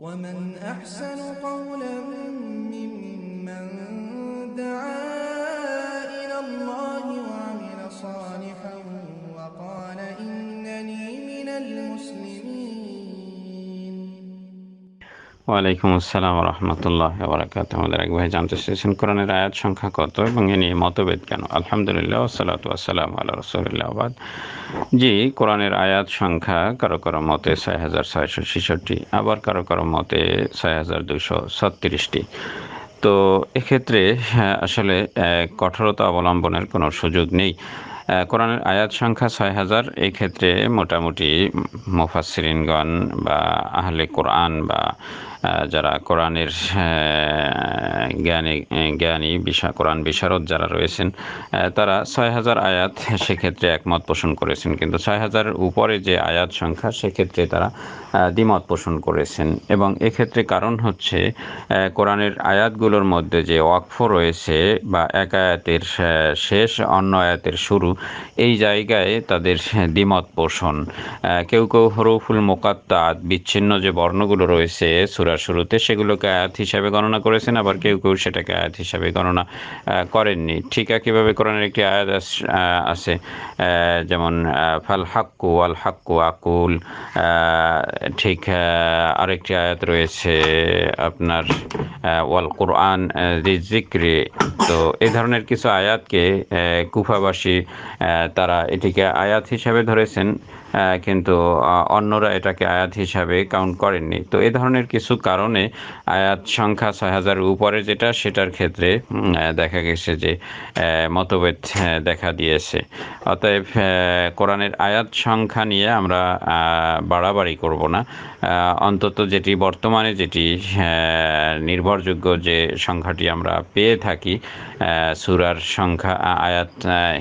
ومن أحسن قولا ممن دعا ওয়ালাইকুম আসসালাম রহমতুল্লাহ বারাকাত আমাদের এক ভাই জানতে চেয়েছেন কোরআনের আয়াত সংখ্যা কত এবং এ নিয়ে মতভেদ কেন? আলহামদুলিল্লাহ সালাতু আসসালাম আল্লাহ রসুল্লাহ আবাদ জি কোরআনের আয়াত সংখ্যা কারও কারও মতে ছয় হাজার ছয়শো ছেষট্টি আবার কারও কারও মতে ছয় হাজার দুশো ছত্রিশটি। তো এক্ষেত্রে হ্যাঁ, আসলে কঠোরতা অবলম্বনের কোনো সুযোগ নেই। কোরআনের আয়াত সংখ্যা ছয় হাজার এই ক্ষেত্রে মোটামুটি মুফাসসিরিনগণ বা আহলে কোরআন বা যারা কোরআনের জ্ঞানী জ্ঞানী বিশা কোরআন বিশারদ যারা রয়েছেন তারা ছয় হাজার আয়াত সেক্ষেত্রে একমত পোষণ করেছেন। কিন্তু ছয় হাজারের উপরে যে আয়াত সংখ্যা, সেক্ষেত্রে তারা দ্বিমত পোষণ করেছেন। এবং এক্ষেত্রে কারণ হচ্ছে কোরআনের আয়াতগুলোর মধ্যে যে ওয়াকফ রয়েছে বা এক আয়াতের শেষ, অন্য আয়াতের শুরু, এই জায়গায় তাদের দ্বিমত পোষণ। কেউ কেউ হরফুল মোকাত্তাত বিচ্ছিন্ন যে বর্ণগুলো রয়েছে সুরার শুরুতে সেগুলোকে আয়াত হিসাবে গণনা করেছেন, আবার কেউ কেউ সেটাকে আয়াত হিসাবে গণনা করেননি। ঠিক একইভাবে কোরআনের একটি আয়াত আছে যেমন ফাল হাক্কু আল হাক্কু আকুল ঠিক আরেকটি আয়াত রয়েছে আপনার ওয়াল কোরআন জিক্রি তো এই ধরনের কিছু আয়াতকে কুফাবাসী তারা এটিকে আয়াত হিসাবে ধরেছেন কিন্তু অন্যরা এটাকে আয়াত হিসাবে কাউন্ট করেননি। তো এই ধরনের কিছু কারণে আয়াত সংখ্যা ছয় হাজার উপরে যেটা সেটার ক্ষেত্রে দেখা গেছে যে মতভেদ দেখা দিয়েছে। অতএব কোরআনের আয়াত সংখ্যা নিয়ে আমরা বাড়াবাড়ি করব না। অন্তত যেটি বর্তমানে যেটি নির্ভরযোগ্য যে সংখ্যাটি আমরা পেয়ে থাকি সুরার সংখ্যা আয়াত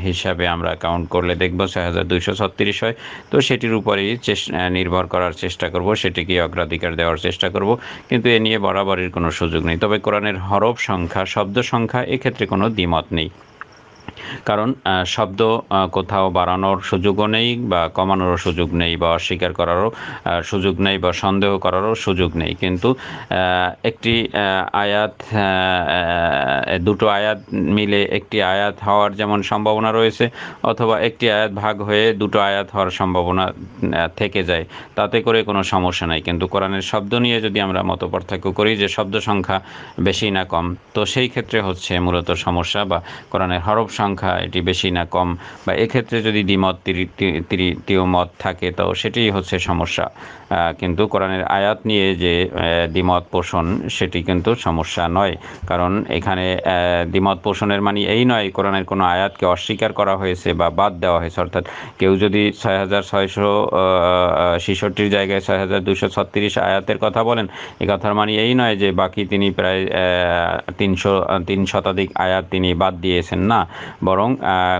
হিসাবে আমরা কাউন্ট করলে দেখব ছয় হাজার দুইশো ছত্রিশ হয়। তো সেটির উপরেই আহ, নির্ভর করার চেষ্টা করব সেটিকে অগ্রাধিকার দেওয়ার চেষ্টা করব। কিন্তু এ নিয়ে বরাবরের কোনো সুযোগ নেই। তবে কোরআনের হরফ সংখ্যা, শব্দ সংখ্যা এক্ষেত্রে কোনো দ্বিমত নেই। কারণ শব্দ কোথাও বাড়ানোর সুযোগও নেই বা কমানোরও সুযোগ নেই বা অস্বীকার করারও সুযোগ নেই বা সন্দেহ করারও সুযোগ নেই। কিন্তু একটি আয়াত দুটো আয়াত মিলে একটি আয়াত হওয়ার যেমন সম্ভাবনা রয়েছে, অথবা একটি আয়াত ভাগ হয়ে দুটো আয়াত হওয়ার সম্ভাবনা থেকে যায়, তাতে করে কোনো সমস্যা নাই। কিন্তু কোরআনের শব্দ নিয়ে যদি আমরা মত পার্থক্য করি যে শব্দ সংখ্যা বেশি না কম, তো সেই ক্ষেত্রে হচ্ছে মূলত সমস্যা বা কোরআনের হরফ সংখ্যা এটি বেশি না কম? বা এক্ষেত্রে যদি দ্বিমত তৃতীয় মত থাকে, তো সেটিই হচ্ছে সমস্যা। কিন্তু কোরআনের আয়াত নিয়ে যে দ্বিমত পোষণ, সেটি কিন্তু সমস্যা নয়। কারণ এখানে দ্বিমত পোষণের মানে এই নয়, কোরআনের কোনো আয়াতকে অস্বীকার করা হয়েছে বা বাদ দেওয়া হয়েছে। অর্থাৎ কেউ যদি ছয় হাজার ছয়শো ছেষট্টির জায়গায় ছয় হাজার দুশো ছত্রিশ আয়াতের কথা বলেন, এ কথার মানে এই নয় যে বাকি তিনি প্রায় তিনশো, তিন শতাধিক আয়াত তিনি বাদ দিয়েছেন। না বরং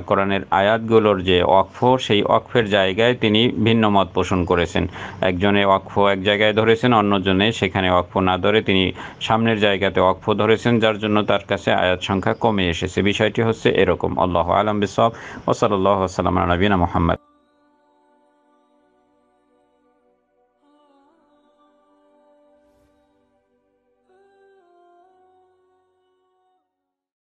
কোরআনের আয়াতগুলোর যে অক্ফ সেই অক্ফের জায়গায় তিনি ভিন্ন মত পোষণ করেছেন। একজনে অক্ফ এক জায়গায় ধরেছেন, অন্যজনে সেখানে অক্ফ না ধরে তিনি সামনের জায়গাতে অক্ফ ধরেছেন, যার জন্য তার কাছে আয়াত সংখ্যা কমে এসেছে। বিষয়টি হচ্ছে এরকম। আল্লাহ আলম বিসব ওসলাল্লাহ সাল্লাম নবীনা মোহাম্মদ।